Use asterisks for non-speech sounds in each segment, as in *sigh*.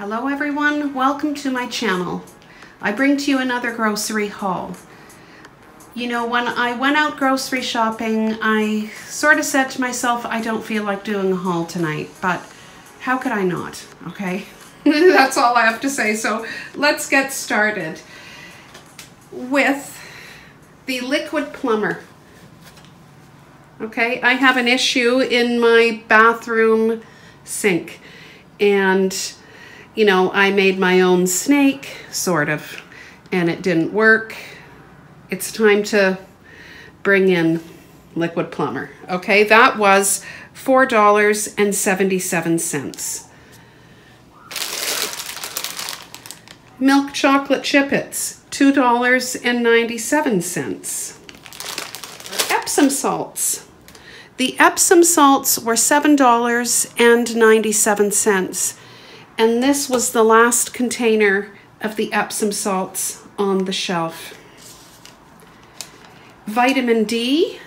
Hello everyone, welcome to my channel. I bring to you another grocery haul. You know, when I went out grocery shopping, I sort of said to myself, I don't feel like doing a haul tonight, but how could I not, okay? *laughs* That's all I have to say, so let's get started with the Liquid Plumr. Okay, I have an issue in my bathroom sink and you know, I made my own snake, sort of, and it didn't work. It's time to bring in Liquid Plumr. Okay, that was $4.77. Milk chocolate Chipits, $2.97. Epsom salts. The Epsom salts were $7.97 and this was the last container of the Epsom salts on the shelf. Vitamin D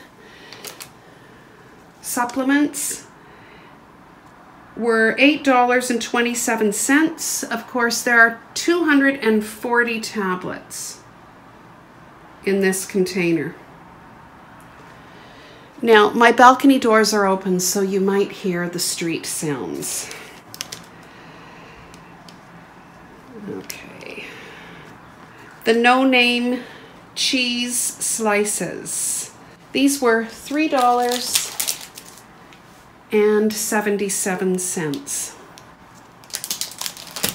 supplements were $8.27. Of course, there are 240 tablets in this container. Now, my balcony doors are open, so you might hear the street sounds. Okay. The no name cheese slices. These were $3.77.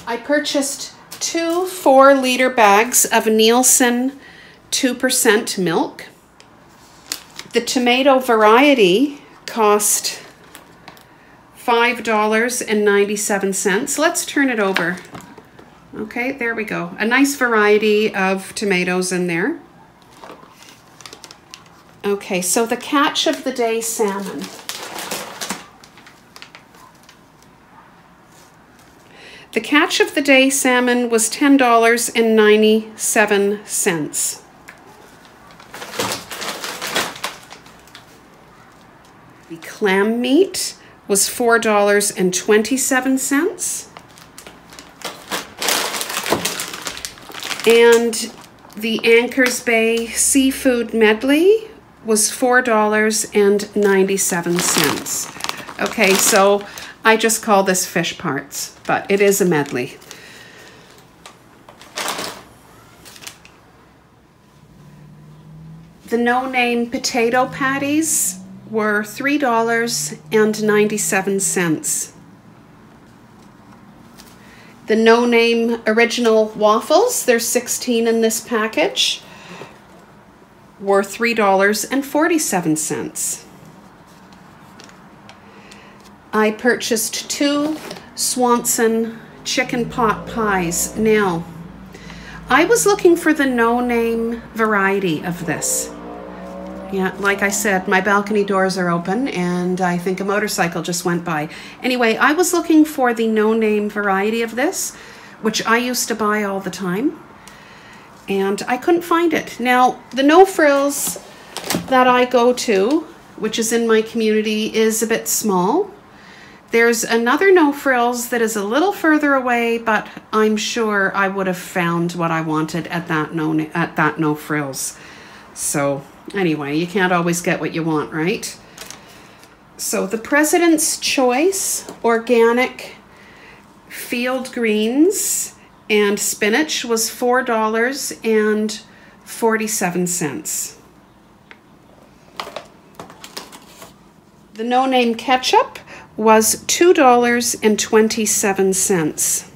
I purchased two four liter bags of Neilson 2% milk. The tomato variety cost $5.97. Let's turn it over. Okay, there we go. A nice variety of tomatoes in there. Okay, so the catch of the day salmon. The catch of the day salmon was $10.97. The clam meat was $4.27. And the Anchors Bay Seafood Medley was $4.97. Okay, so I just call this fish parts, but it is a medley. The no-name potato patties were $3.97. The no name original waffles, there's 16 in this package, were $3.47. I purchased two Swanson chicken pot pies. Now, I was looking for the no name variety of this. Yeah, like I said, my balcony doors are open and I think a motorcycle just went by. Anyway, I was looking for the no-name variety of this, which I used to buy all the time, and I couldn't find it. Now, the no frills that I go to, which is in my community, is a bit small. There's another no frills that is a little further away, but I'm sure I would have found what I wanted at that no at that no frills. So Anyway, you can't always get what you want, right? So the President's Choice Organic Field Greens and Spinach was $4.47. The No Name Ketchup was $2.27.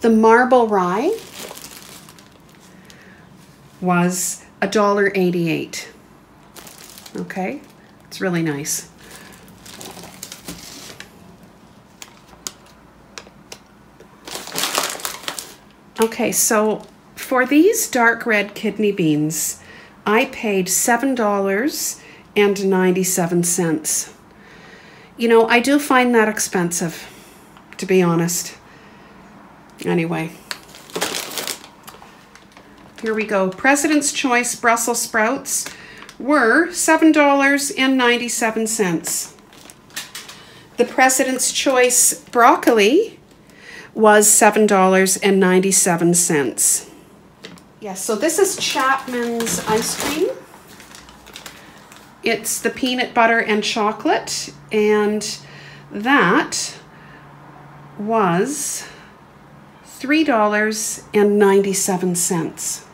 The Marble Rye was $1.88. Okay, it's really nice. Okay, so for these dark red kidney beans, I paid $7.97. You know, I do find that expensive, to be honest. Anyway. Here we go. President's Choice Brussels sprouts were $7.97. The President's Choice broccoli was $7.97. Yes, so this is Chapman's ice cream. It's the peanut butter and chocolate, and that was $3.97.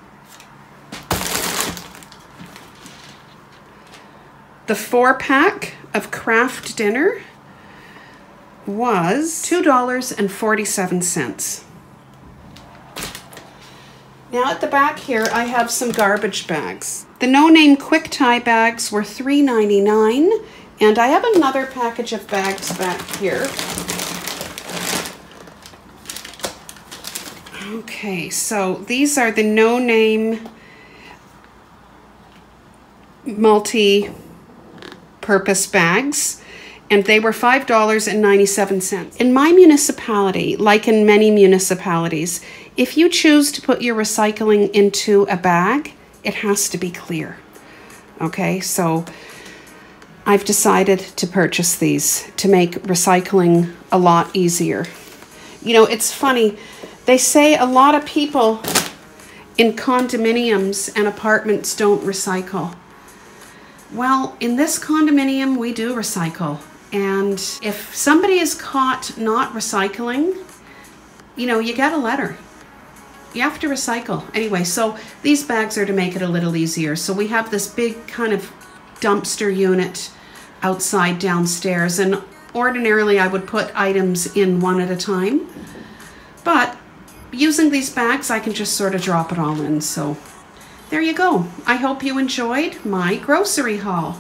The four pack of Kraft Dinner was $2.47. Now at the back here, I have some garbage bags. The no-name quick tie bags were $3.99, and I have another package of bags back here. Okay, so these are the no-name multi-purpose bags and they were $5.97. In my municipality, like in many municipalities, if you choose to put your recycling into a bag, it has to be clear. Okay, so I've decided to purchase these to make recycling a lot easier. You know, it's funny, they say a lot of people in condominiums and apartments don't recycle. Well, in this condominium, we do recycle. And if somebody is caught not recycling, you know, you get a letter. You have to recycle. Anyway, so these bags are to make it a little easier. So we have this big kind of dumpster unit outside downstairs. And ordinarily I would put items in one at a time. But using these bags, I can just sort of drop it all in. So there you go. I hope you enjoyed my grocery haul.